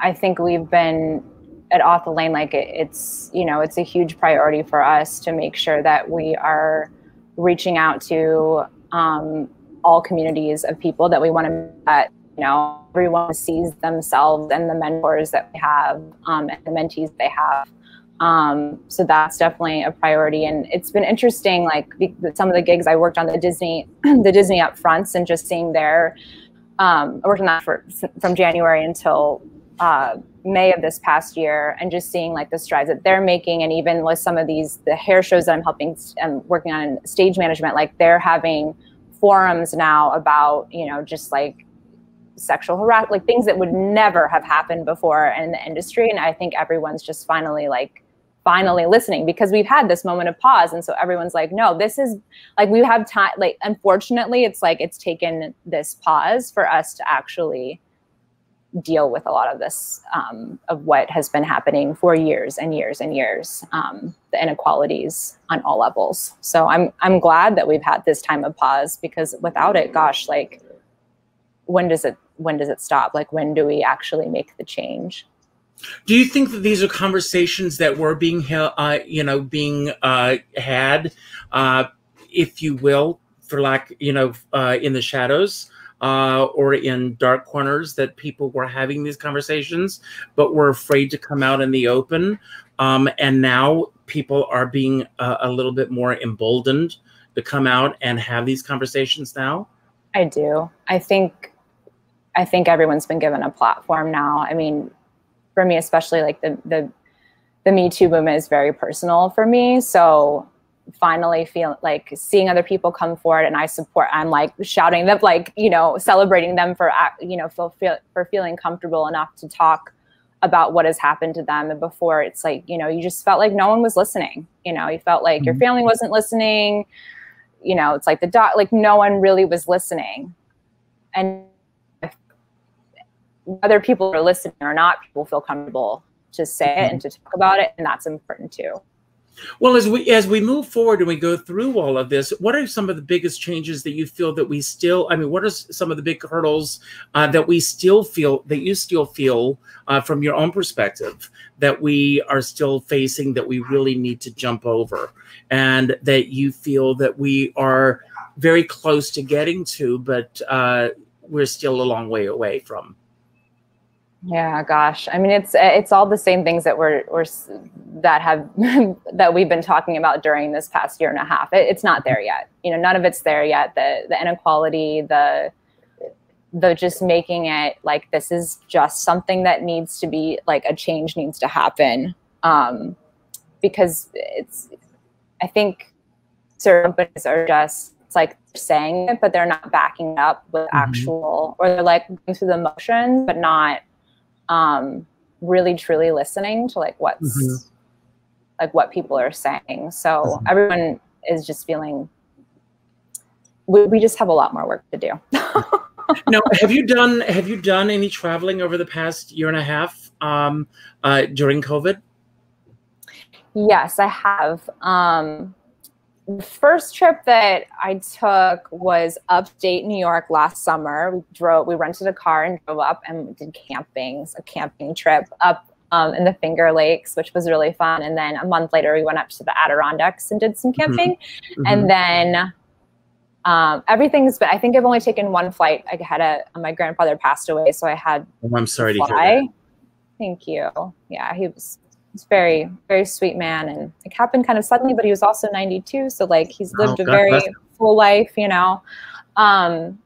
I think we've been at Off the Lane, like it, it's you know it's a huge priority for us to make sure that we are reaching out to um, all communities of people that we want to that you know everyone sees themselves and the mentors that we have um, and the mentees they have. Um, so that's definitely a priority, and it's been interesting. Like some of the gigs I worked on the Disney, the Disney upfronts, and just seeing their. Um, I worked on that for from January until uh, May of this past year and just seeing like the strides that they're making and even with some of these the hair shows that I'm helping and um, working on stage management like they're having forums now about you know just like sexual harassment like things that would never have happened before in the industry. And I think everyone's just finally like finally listening because we've had this moment of pause. And so everyone's like no this is like we have time like unfortunately it's like it's taken this pause for us to actually deal with a lot of this um, of what has been happening for years and years and years. Um, the inequalities on all levels. So i'm i'm glad that we've had this time of pause because without it gosh like when does it when does it stop? Like when do we actually make the change? Do you think that these are conversations that were being uh, you know being uh, had uh, if you will for lack you know uh, in the shadows uh, or in dark corners that people were having these conversations, but were afraid to come out in the open. Um, and now people are being uh, a little bit more emboldened to come out and have these conversations now. I do. I think, I think everyone's been given a platform now. I mean, for me, especially like the the the Me Too movement is very personal for me. So finally feel like seeing other people come forward and I support I'm like shouting them like you know celebrating them for you know feel, feel, for feeling comfortable enough to talk about what has happened to them. And before it's like you know you just felt like no one was listening you know? You felt like mm-hmm. your family wasn't listening. You know it's like the doc like no one really was listening. And whether people are listening or not people feel comfortable to say it and mm-hmm. to talk about it and that's important too well, as we as we move forward and we go through all of this, what are some of the biggest changes that you feel that we still? I mean, what are some of the big hurdles uh, that we still feel that you still feel uh, from your own perspective that we are still facing that we really need to jump over, and that you feel that we are very close to getting to, but uh, we're still a long way away from. Yeah, gosh. I mean, it's it's all the same things that we're, we're that have that we've been talking about during this past year and a half. It, it's not there yet. You know, none of it's there yet. The the inequality, the the just making it like this is just something that needs to be like a change needs to happen. Um, because it's, I think certain companies are just it's like saying it, but they're not backing up with mm-hmm. actual, or they're like going through the motions, but not um, really truly listening to like what's mm-hmm. like what people are saying. So mm-hmm. everyone is just feeling we, we just have a lot more work to do. now, have you done have you done any traveling over the past year and a half um, uh, during COVID? Yes, I have. Um, the first trip that I took was upstate New York last summer. We drove, we rented a car and drove up and did camping, a camping trip up um, in the Finger Lakes, which was really fun. And then a month later, we went up to the Adirondacks and did some mm-hmm. camping. Mm-hmm. And then um, everything's been, I think I've only taken one flight. I had a, my grandfather passed away, so I had. Oh, I'm sorry to, to hear that. Thank you. Yeah, he was he's very very sweet man and it happened kind of suddenly but he was also 92 so like he's lived oh, a very full life you know? Um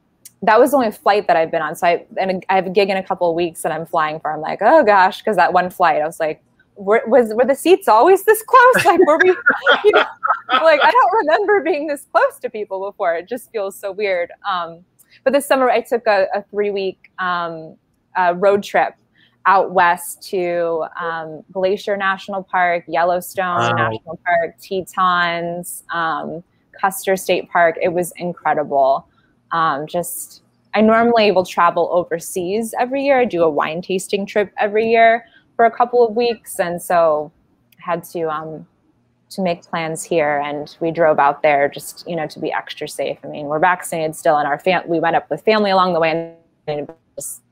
that was the only flight that i've been on so i and i have a gig in a couple of weeks that i'm flying for. I'm like oh gosh because that one flight i was like were, was were the seats always this close? Like were we you know like i don't remember being this close to people before. It just feels so weird. Um but this summer i took a, a three week um, uh, road trip out west to um, Glacier National Park, Yellowstone wow. National Park, Tetons, um, Custer State Park. It was incredible. Um, just, I normally will travel overseas every year. I do a wine tasting trip every year for a couple of weeks, and so I had to um, to make plans here. And we drove out there just, you know, to be extra safe. I mean, we're vaccinated still, and our fam- we went up with family along the way, and just,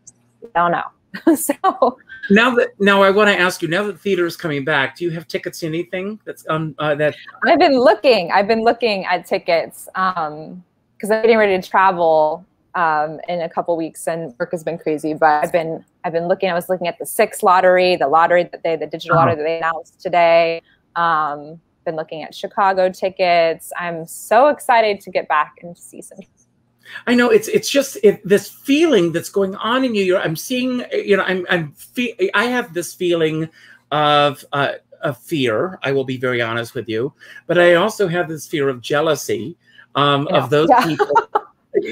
I don't know so now that now I want to ask you now that theater is coming back, do you have tickets to anything that's on uh, that? I've been looking. I've been looking at tickets um, because I'm getting ready to travel um, in a couple weeks, and work has been crazy. But I've been I've been looking. I was looking at the six lottery, the lottery that they the digital uh-huh. lottery that they announced today. Um, been looking at Chicago tickets. I'm so excited to get back and see some I know it's it's just it, this feeling that's going on in you. You're, I'm seeing, you know, I'm I'm fe- I have this feeling of uh, of fear. I will be very honest with you, but I also have this fear of jealousy um, yeah. of those yeah. people.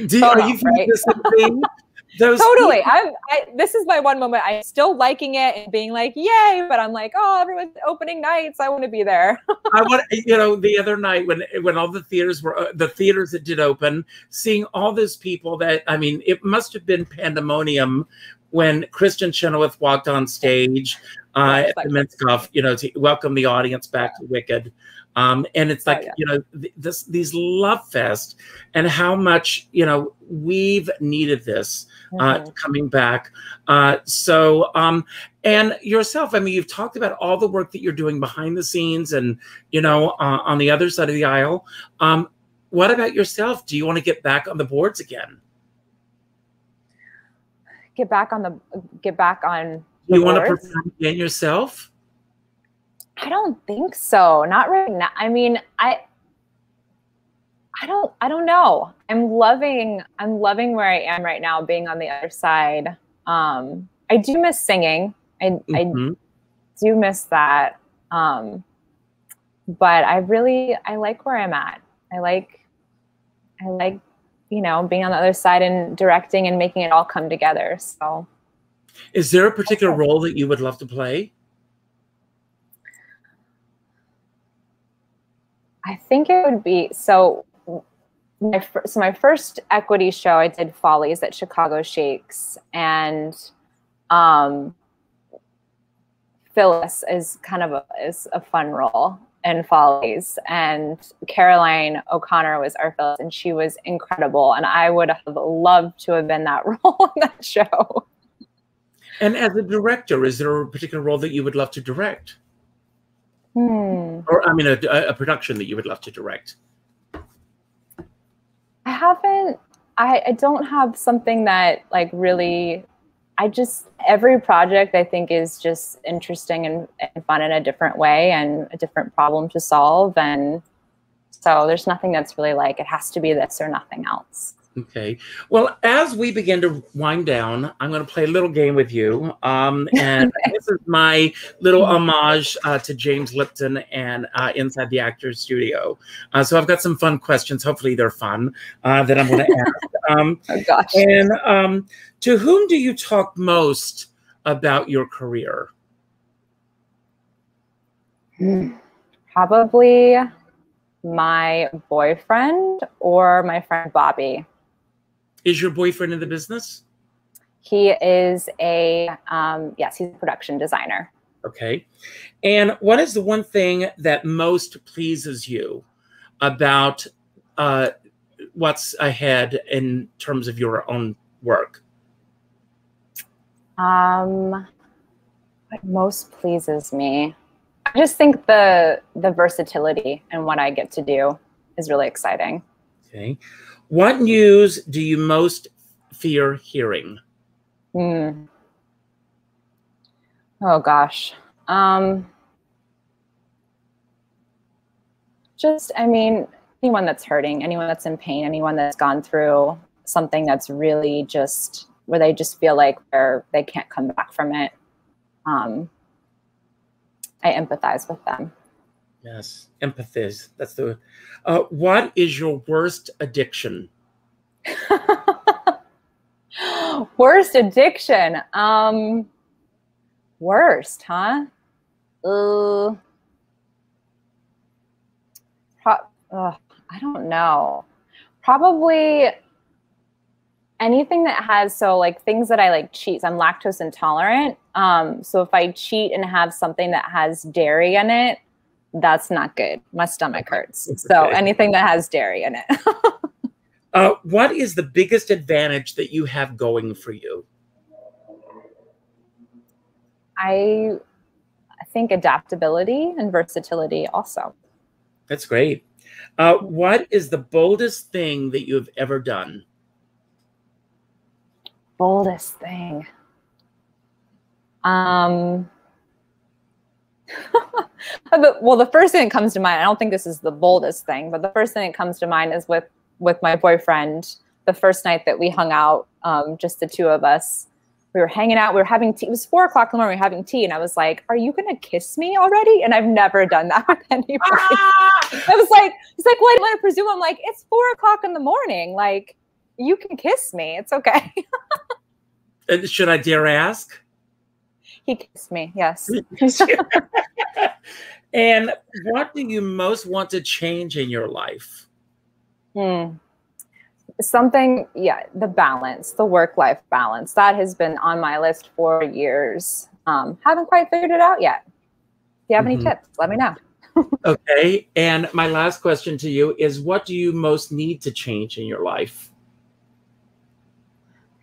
Do, are you feeling right? the same thing? Those totally. I'm. I, this is my one moment. I'm still liking it and being like, "Yay!" But I'm like, "Oh, everyone's opening nights. I want to be there." I want. You know, the other night when when all the theaters were uh, the theaters that did open, seeing all those people that I mean, it must have been pandemonium when Kristin Chenoweth walked on stage uh, at the Minskoff, you know, to welcome the audience back to Wicked. Um, and it's oh, like, oh, yeah. you know, th- this, these love fest and how much, you know, we've needed this uh, mm-hmm. coming back. Uh, so, um, and yourself, I mean, you've talked about all the work that you're doing behind the scenes and, you know, uh, on the other side of the aisle. Um, what about yourself? Do you want to get back on the boards again? Get back on the, get back on. you want to perform again yourself? I don't think so. Not right now. I mean, I I don't I don't know. I'm loving I'm loving where I am right now being on the other side. Um I do miss singing. I mm-hmm. I do miss that. Um but I really I like where I'm at. I like I like you know being on the other side and directing and making it all come together. So is there a particular role that you would love to play? I think it would be so my so my first equity show I did Follies at Chicago Shakes, and um, Phyllis is kind of a, is a fun role in Follies, and Caroline O'Connor was our Phyllis, and she was incredible, and I would have loved to have been that role in that show. And as a director, is there a particular role that you would love to direct? Hmm. Or I mean, a, a production that you would love to direct? I haven't. I, I don't have something that like really. I just every project I think is just interesting and, and fun in a different way and a different problem to solve and so there's nothing that's really like it has to be this or nothing else. Okay. Well, as we begin to wind down, I'm going to play a little game with you. Um, and this is my little homage uh, to James Lipton and uh, Inside the Actors Studio. Uh, so I've got some fun questions. Hopefully, they're fun uh, that I'm going to ask. Um, oh, gosh. And um, to whom do you talk most about your career? Probably my boyfriend or my friend Bobby. Is your boyfriend in the business? He is a, um, yes, he's a production designer. Okay. And what is the one thing that most pleases you about uh, what's ahead in terms of your own work? Um, what most pleases me? I just think the the versatility and what I get to do is really exciting. Okay. What news do you most fear hearing? Hmm. Oh gosh. Um, just, I mean, anyone that's hurting, anyone that's in pain, anyone that's gone through something that's really just where they just feel like they're they can't come back from it. Um, I empathize with them. Yes, empathize. That's the. Uh, what is your worst addiction? worst addiction. Um, worst, huh? Uh, pro- uh, I don't know. Probably anything that has so like things that I like cheese. I'm lactose intolerant. Um, so if I cheat and have something that has dairy in it, that's not good. My stomach hurts. So anything that has dairy in it. uh, what is the biggest advantage that you have going for you? I I think adaptability and versatility also. That's great. Uh, what is the boldest thing that you have ever done? boldest thing. Um, well, the first thing that comes to mind, I don't think this is the boldest thing, but the first thing that comes to mind is with with my boyfriend. The first night that we hung out, um, just the two of us, we were hanging out. We were having tea. It was four o'clock in the morning. We were having tea, and I was like, "Are you gonna kiss me already?" And I've never done that with anybody. Ah! I was like, "It's like, well, I want to presume." I'm like, "It's four o'clock in the morning. Like, you can kiss me. It's okay." Should I dare ask? He kissed me, yes. and what do you most want to change in your life? Hmm. Something, yeah, the balance, the work life balance. That has been on my list for years. Um, haven't quite figured it out yet. If you have mm-hmm. any tips, let me know. okay. And my last question to you is what do you most need to change in your life?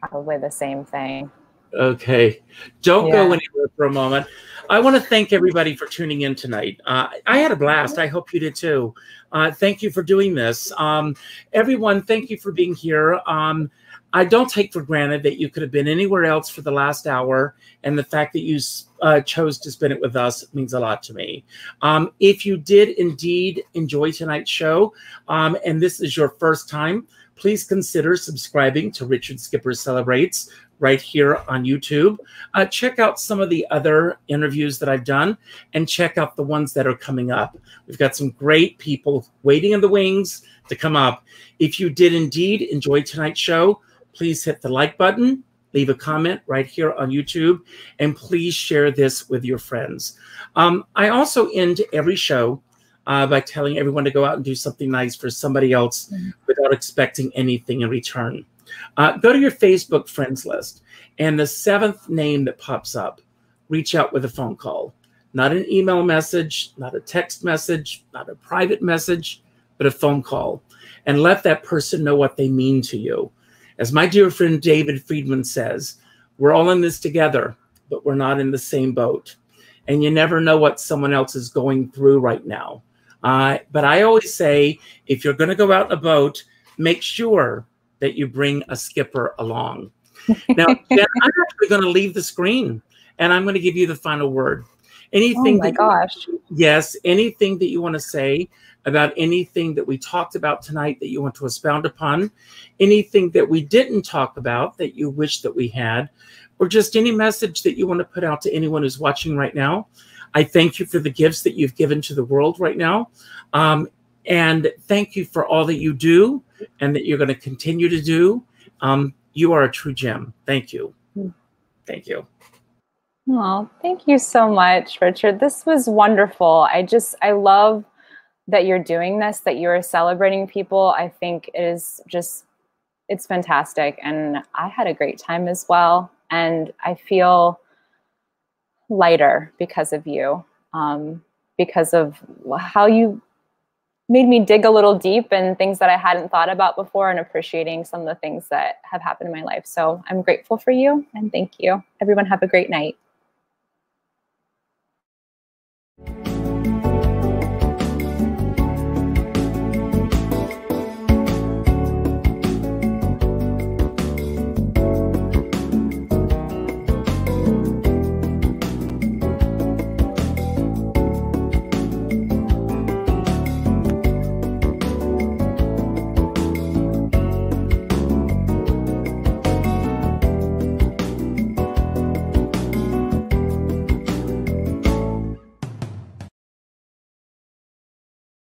probably the same thing. Okay. Don't yeah. go anywhere for a moment. I want to thank everybody for tuning in tonight. Uh, I had a blast. I hope you did too. Uh, thank you for doing this. Um, everyone, thank you for being here. Um, I don't take for granted that you could have been anywhere else for the last hour, and the fact that you uh, chose to spend it with us means a lot to me. Um, if you did indeed enjoy tonight's show, um, and this is your first time, please consider subscribing to Richard Skipper Celebrates right here on YouTube. Uh, check out some of the other interviews that I've done and check out the ones that are coming up. We've got some great people waiting in the wings to come up. If you did indeed enjoy tonight's show, please hit the like button, leave a comment right here on YouTube, and please share this with your friends. Um, I also end every show uh, by telling everyone to go out and do something nice for somebody else mm-hmm. without expecting anything in return. Uh, go to your Facebook friends list, and the seventh name that pops up, reach out with a phone call. Not an email message, not a text message, not a private message, but a phone call. And let that person know what they mean to you. As my dear friend David Friedman says, we're all in this together, but we're not in the same boat. And you never know what someone else is going through right now. Uh, but I always say if you're going to go out in a boat, make sure that you bring a skipper along. Now, Jen, I'm actually going to leave the screen and I'm going to give you the final word. Anything oh my gosh. You, yes, anything that you want to say about anything that we talked about tonight that you want to expound upon, anything that we didn't talk about that you wish that we had, or just any message that you want to put out to anyone who's watching right now. I thank you for the gifts that you've given to the world right now. Um, and thank you for all that you do and that you're going to continue to do. Um, you are a true gem. Thank you. Thank you. Oh, thank you so much, Richard. This was wonderful. I just, I love that you're doing this, that you're celebrating people. I think it is just, it's fantastic. And I had a great time as well. And I feel lighter because of you, um, because of how you made me dig a little deep and things that I hadn't thought about before and appreciating some of the things that have happened in my life. So I'm grateful for you and thank you. Everyone have a great night.